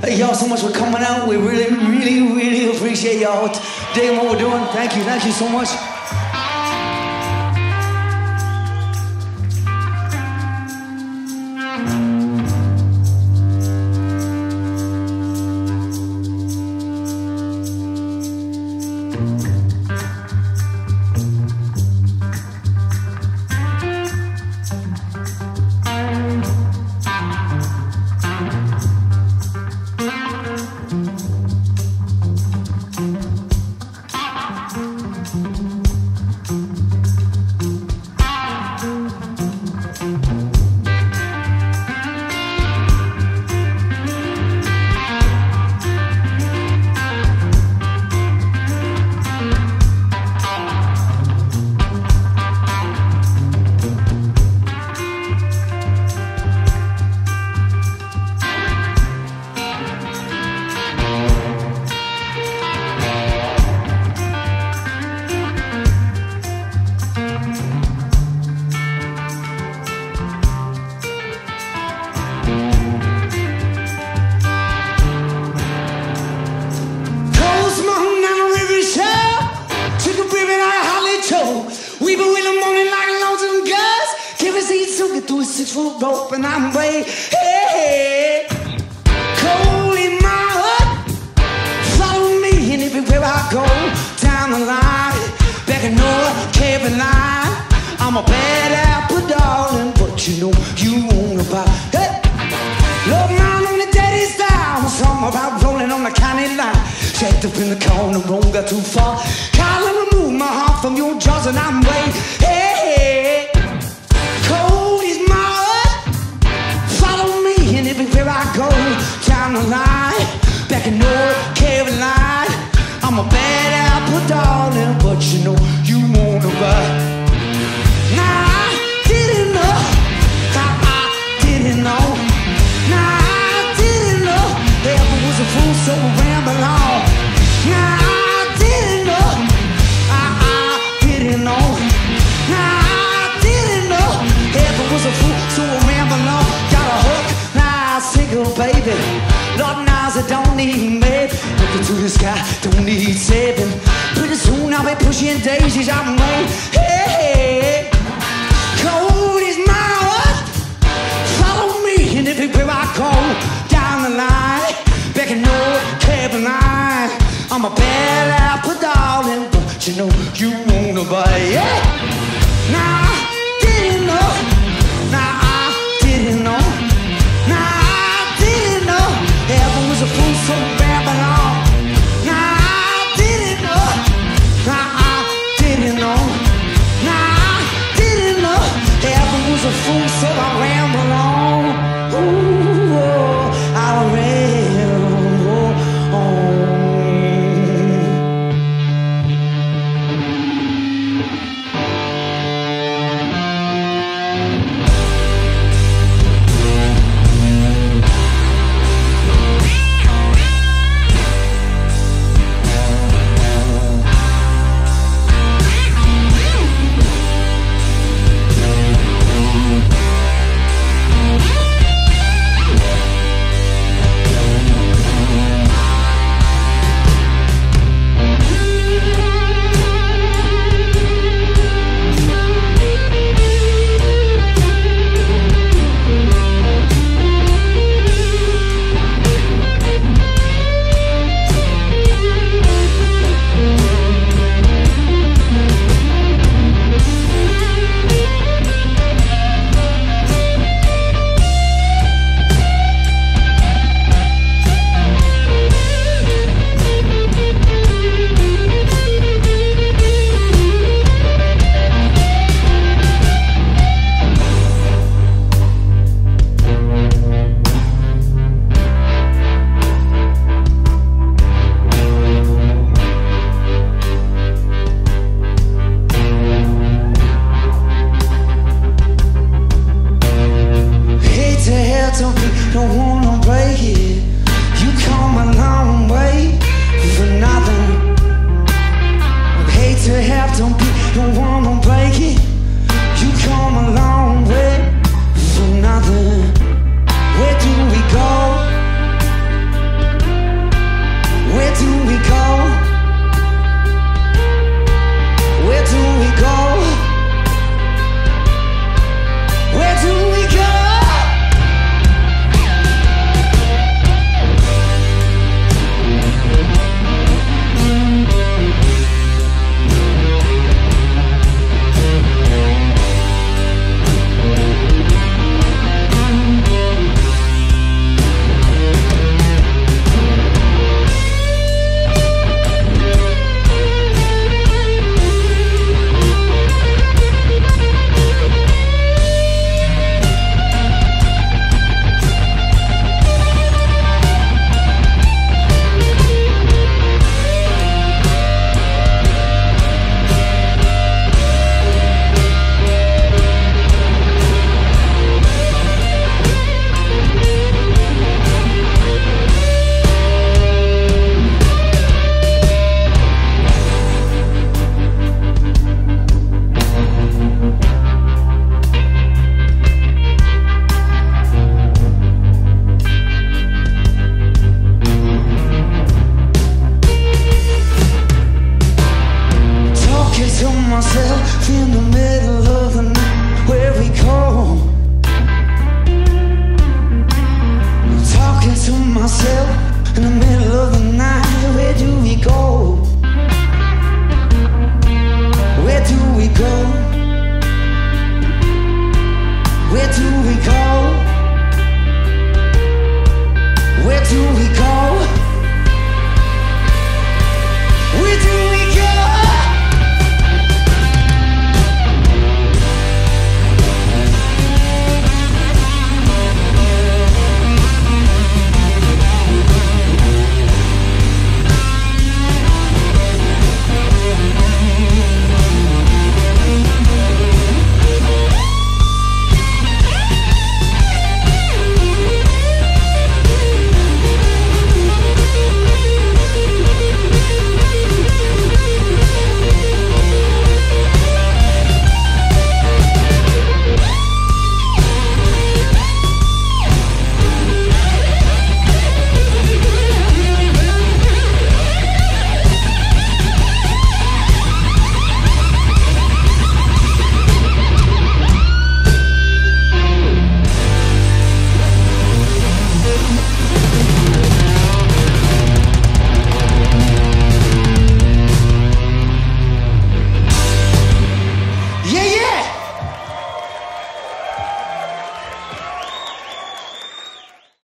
Hey, y'all so much for coming out. We really, really, really appreciate y'all digging what we're doing. Thank you. Thank you so much. Foot rope and I'm way. Hey, hey. Cold in my heart. Follow me and everywhere I go. Down the line. Back in North Carolina. I'm a bad apple darling, but you know you won't about. Hey. Love mine on the daddy style. Something about rolling on the county line. Checked up in the corner, won't go too far. Can't remove my heart from your jaws, and I'm way. Hey, hey. But you know you wanna. Now I didn't know. Now I didn't know. Now I didn't know. Was a fool, so. Now I didn't know. I, I didn't know. Now I didn't know. Was a fool, so. Got a hook, single, baby. Lord knows I don't need me. Looking to the sky, don't need saving. Pretty soon I'll be pushing daisies out my way. Hey, cold is my word. Follow me, and everywhere I go, down the line, back in old North Carolina, I'm a bad apple, darling. but you know you wanna buy it? Yeah.